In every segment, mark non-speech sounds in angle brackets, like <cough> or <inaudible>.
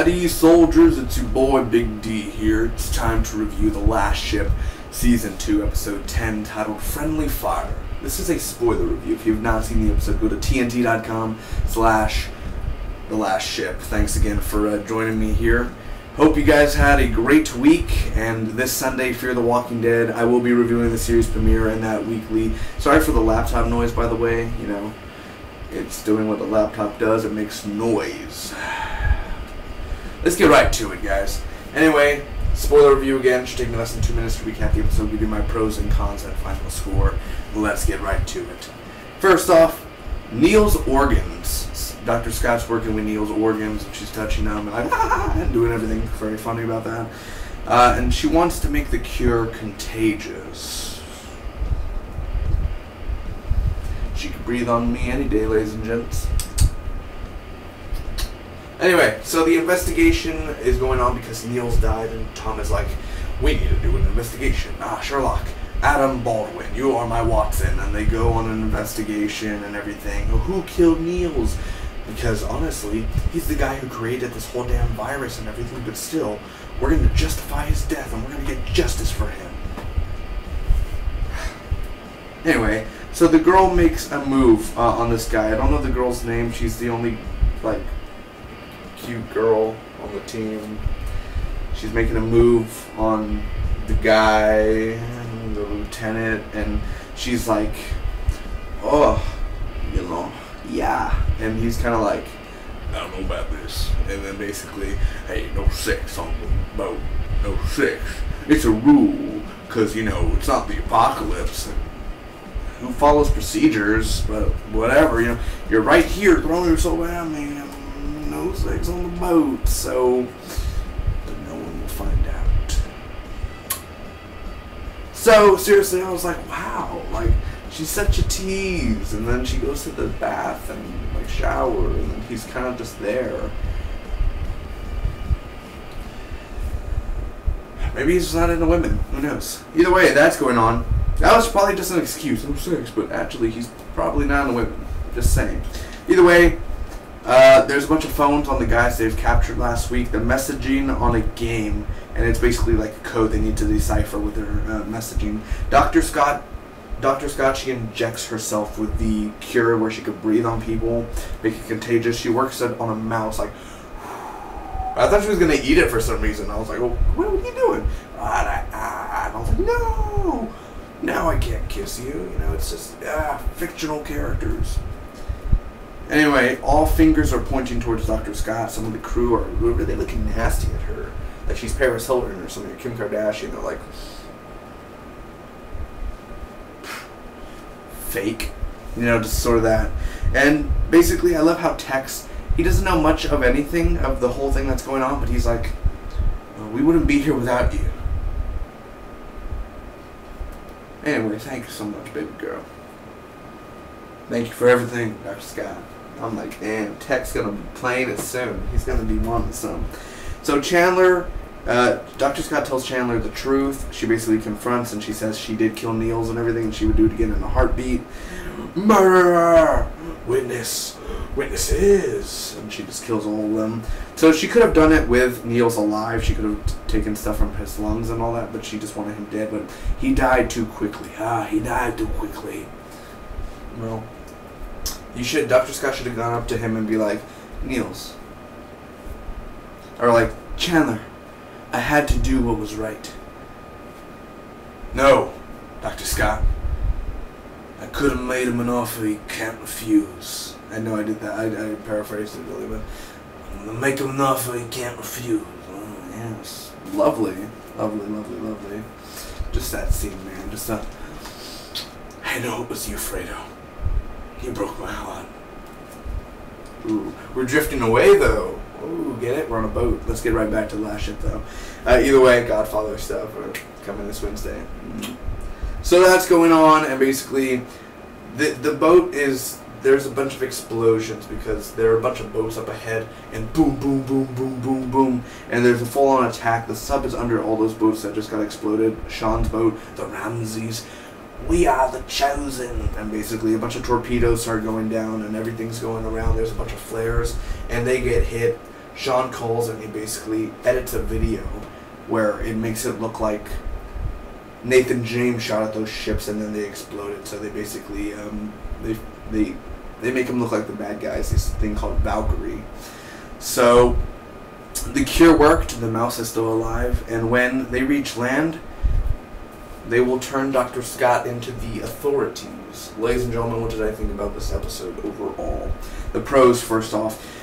Howdy, soldiers, it's your boy Big D here. It's time to review The Last Ship, Season 2, Episode 10, titled Friendly Fire. This is a spoiler review. If you have not seen the episode, go to tnt.com slash The Last Ship. Thanks again for uh, joining me here. Hope you guys had a great week, and this Sunday, Fear the Walking Dead, I will be reviewing the series premiere and that weekly. Sorry for the laptop noise, by the way, you know. It's doing what the laptop does, it makes noise. Let's get right to it, guys. Anyway, spoiler review again. Should take me less than two minutes to recap the episode, give you my pros and cons and final score. Let's get right to it. First off, Niels' organs. Dr. Scott's working with Niels' organs, and she's touching them and, like, <laughs> and doing everything very funny about that. Uh, and she wants to make the cure contagious. She could breathe on me any day, ladies and gents. Anyway, so the investigation is going on because Niels died, and Tom is like, we need to do an investigation. Ah, Sherlock, Adam Baldwin, you are my Watson. And they go on an investigation and everything. Who killed Niels? Because honestly, he's the guy who created this whole damn virus and everything, but still, we're going to justify his death and we're going to get justice for him. Anyway, so the girl makes a move uh, on this guy. I don't know the girl's name. She's the only, like, cute girl on the team. She's making a move on the guy, the lieutenant, and she's like, oh, you know, yeah. And he's kind of like, I don't know about this. And then basically, hey, no sex on the boat. No sex. It's a rule, because, you know, it's not the apocalypse. And who follows procedures, but whatever, you know, you're right here throwing yourself at me no sex on the boat, so but no one will find out. So seriously, I was like, wow, like she's such a tease, and then she goes to the bath and like shower, and then he's kind of just there. Maybe he's just not into women. Who knows? Either way, that's going on. That was probably just an excuse, I'm sex, but actually he's probably not into women. Just saying. Either way, uh, there's a bunch of phones on the guys they've captured last week. They're messaging on a game, and it's basically like a code they need to decipher with their uh, messaging. Dr. Scott, Dr. Scott, she injects herself with the cure where she could breathe on people, make it contagious. She works it on a mouse, like. I thought she was gonna eat it for some reason. I was like, well, what are you doing? Ah, ah, and I was like, no, now I can't kiss you. You know, it's just ah, fictional characters. Anyway, all fingers are pointing towards Dr. Scott. Some of the crew are really looking nasty at her. Like she's Paris Hilton or something, Kim Kardashian. They're like, fake. You know, just sort of that. And basically, I love how Tex, he doesn't know much of anything, of the whole thing that's going on, but he's like, well, we wouldn't be here without you. Anyway, thank you so much, baby girl. Thank you for everything, Dr. Scott. I'm like, damn, Tex's gonna be playing it soon. He's gonna be wanting some. So Chandler, uh, Dr. Scott tells Chandler the truth. She basically confronts and she says she did kill Niels and everything, and she would do it again in a heartbeat. Murderer, witness, witnesses, and she just kills all of them. So she could have done it with Niels alive. She could have taken stuff from his lungs and all that, but she just wanted him dead. But he died too quickly. Ah, he died too quickly. Well, you should. Dr. Scott should have gone up to him and be like, Niels. Or like, Chandler, I had to do what was right. No, Dr. Scott. I could have made him an offer he can't refuse. I know I did that. I, I paraphrased it really, but I'm gonna make him an offer he can't refuse. Oh, yes. Lovely. Lovely, lovely, lovely. Just that scene, man. Just that. I know it was you, Fredo. You broke my heart. Ooh, we're drifting away though. Ooh, get it? We're on a boat. Let's get right back to the last though. Uh, either way, Godfather stuff are coming this Wednesday. Mm. So that's going on, and basically, the the boat is there's a bunch of explosions because there are a bunch of boats up ahead, and boom, boom, boom, boom, boom, boom, and there's a full-on attack. The sub is under all those boats that just got exploded. Sean's boat, the Ramses, we are the chosen. And basically, a bunch of torpedoes start going down, and everything's going around. There's a bunch of flares, and they get hit Sean calls and he basically edits a video where it makes it look like Nathan James shot at those ships and then they exploded. So they basically um, they they they make him look like the bad guys. This thing called Valkyrie. So the cure worked. The mouse is still alive, and when they reach land, they will turn Dr. Scott into the authorities. Ladies and gentlemen, what did I think about this episode overall? The pros, first off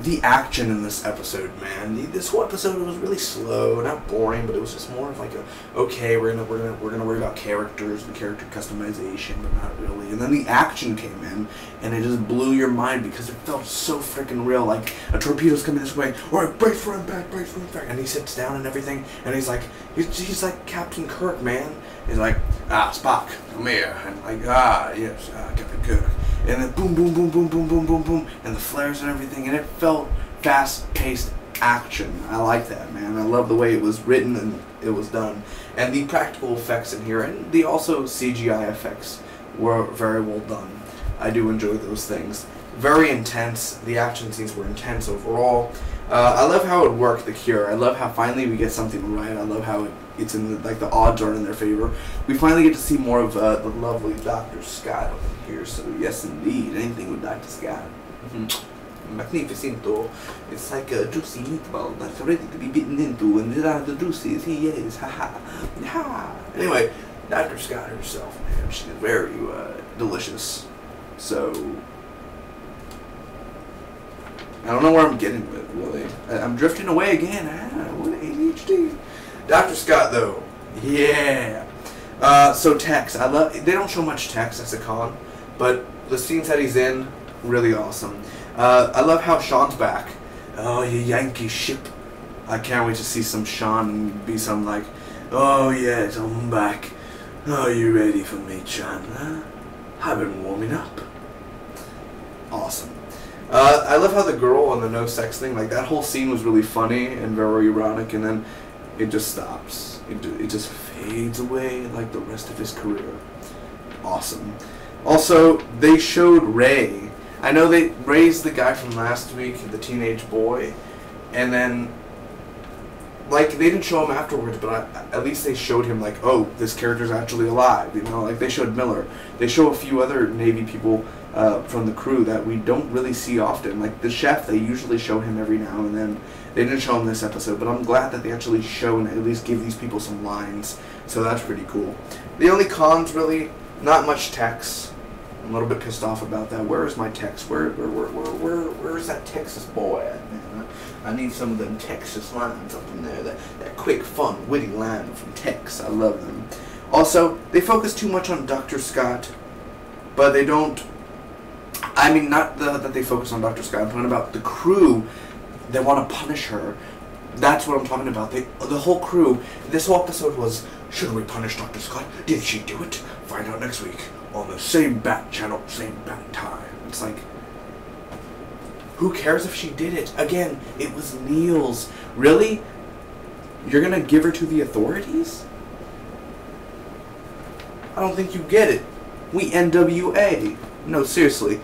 the action in this episode, man. This whole episode was really slow, not boring, but it was just more of like a okay, we're gonna we're gonna we're gonna worry about characters and character customization, but not really. And then the action came in, and it just blew your mind because it felt so freaking real. Like a torpedo's coming this way, all right, brace for impact, brace for impact, and he sits down and everything, and he's like, he's, he's like Captain Kirk, man. He's like, ah, Spock, come here, and like, ah, yes, ah, Captain Kirk and then boom, boom, boom, boom, boom, boom, boom, boom, and the flares and everything, and it felt fast-paced action. I like that, man. I love the way it was written and it was done, and the practical effects in here, and the also CGI effects were very well done. I do enjoy those things. Very intense. The action scenes were intense overall. Uh, I love how it worked, the cure. I love how finally we get something right. I love how it, it's in the, like the odds aren't in their favor. We finally get to see more of uh, the lovely Dr. Scott over here. So yes, indeed, anything with Dr. Scott. Mm-hmm. Magnificento. It's like a juicy meatball that's ready to be bitten into, and there are the juices. He is. Ha ha. Ha. Anyway, Dr. Scott herself, man, she's very uh, delicious. So I don't know where I'm getting with really. I, am drifting away again. Ah, what ADHD. Dr. Scott though, yeah. Uh, so Tex, I love. They don't show much Tex as a con, but the scenes that he's in, really awesome. Uh, I love how Sean's back. Oh, you Yankee ship. I can't wait to see some Sean and be some like, oh yes, I'm back. Are you ready for me, Chandler? I've been warming up. Awesome. Uh, I love how the girl on the no sex thing, like that whole scene was really funny and very ironic, and then it just stops. It, it just fades away like the rest of his career. Awesome. Also, they showed Ray. I know they raised the guy from last week, the teenage boy, and then like they didn't show him afterwards, but I, at least they showed him like, oh, this character's actually alive. You know, like they showed Miller. They show a few other Navy people uh, from the crew that we don't really see often. Like the chef, they usually show him every now and then. They didn't show him this episode, but I'm glad that they actually show and at least give these people some lines. So that's pretty cool. The only cons, really, not much Tex. I'm a little bit pissed off about that. Where is my Tex? Where, where, where, where, where, where is that Texas boy at, man? I need some of them Texas lines up in there. That, that quick, fun, witty line from Tex. I love them. Also, they focus too much on Dr. Scott, but they don't I mean, not the, that they focus on Dr. Scott. I'm talking about the crew. They want to punish her. That's what I'm talking about. They, the whole crew. This whole episode was: Should we punish Dr. Scott? Did she do it? Find out next week on the same bat channel, same bat time. It's like, who cares if she did it? Again, it was Niels. Really? You're gonna give her to the authorities? I don't think you get it. We NWA. No, seriously.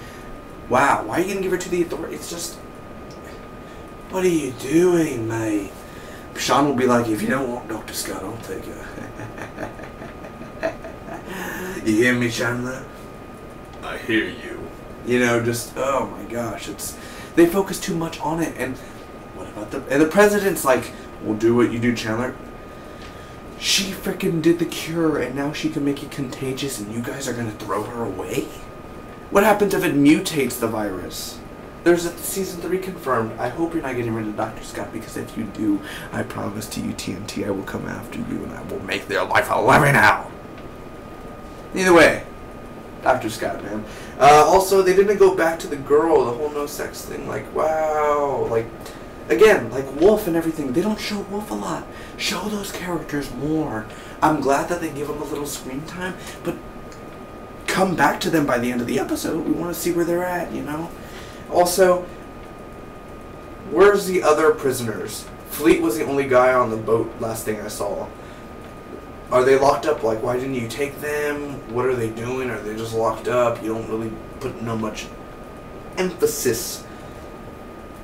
Wow, why are you going to give her to the authorities? It's just. What are you doing, mate? Sean will be like, if you don't want Dr. Scott, I'll take her. <laughs> you hear me, Chandler? I hear you. You know, just, oh my gosh, it's. They focus too much on it, and what about the. And the president's like, well, do what you do, Chandler. She freaking did the cure, and now she can make it contagious, and you guys are gonna throw her away? What happens if it mutates the virus? There's a season three confirmed. I hope you're not getting rid of Dr. Scott because if you do, I promise to you, TNT, I will come after you and I will make their life a living hell. Either way, Dr. Scott, man. Uh, also, they didn't go back to the girl, the whole no sex thing. Like, wow. Like, again, like Wolf and everything, they don't show Wolf a lot. Show those characters more. I'm glad that they give them a little screen time, but come back to them by the end of the episode. We want to see where they're at, you know? Also, where's the other prisoners? Fleet was the only guy on the boat last thing I saw. Are they locked up? Like, why didn't you take them? What are they doing? Are they just locked up? You don't really put no much emphasis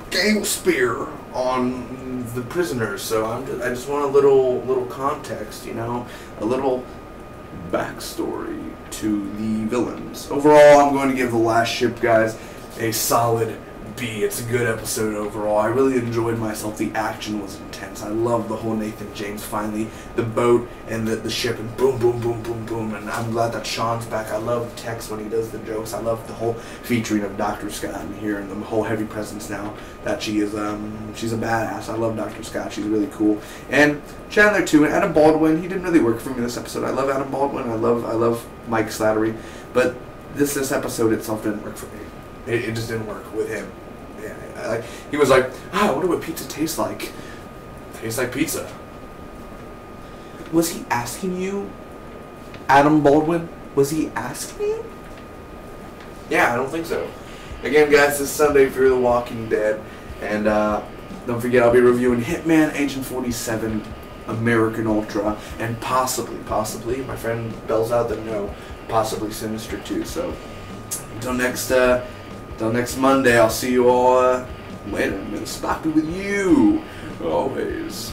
game spear on the prisoners. So I'm just, I just want a little little context, you know, a little backstory to the villains. Overall, I'm going to give the last ship guys a solid B. It's a good episode overall. I really enjoyed myself. The action was intense. I love the whole Nathan James finally, the boat and the, the ship and boom, boom, boom, boom, boom. And I'm glad that Sean's back. I love Tex when he does the jokes. I love the whole featuring of Dr. Scott in here and the whole heavy presence now that she is, um, she's a badass. I love Dr. Scott. She's really cool. And Chandler too. And Adam Baldwin, he didn't really work for me this episode. I love Adam Baldwin. I love, I love Mike Slattery. But this, this episode itself didn't work for me. It, it just didn't work with him. Yeah, I, like he was like, ah, I wonder what pizza tastes like. Tastes like pizza. Was he asking you, Adam Baldwin? Was he asking you? Yeah, I don't think so. Again, guys, this Sunday, Fear the Walking Dead, and uh, don't forget I'll be reviewing Hitman, Agent 47, American Ultra, and possibly, possibly, my friend bells out the no, possibly Sinister 2. So until next. Uh, until next Monday, I'll see you all uh, later. I'm going to stop it with you. Always.